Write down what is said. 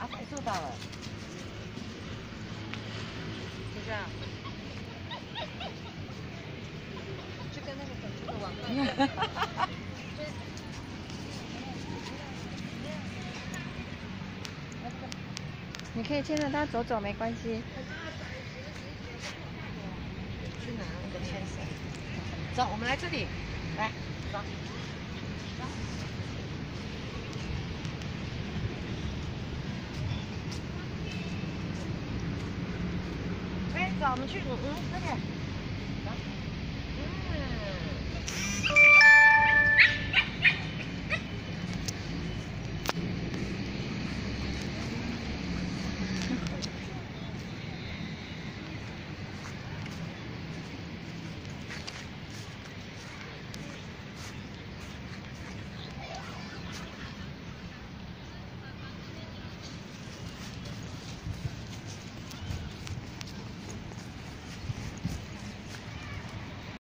啊，快做到了，就这样。就跟那个粉丝的网站。你可以牵着它走走，没关系。去拿那个牵绳。走，我们来这里，来，走。哎，我们去。嗯嗯，快点。走。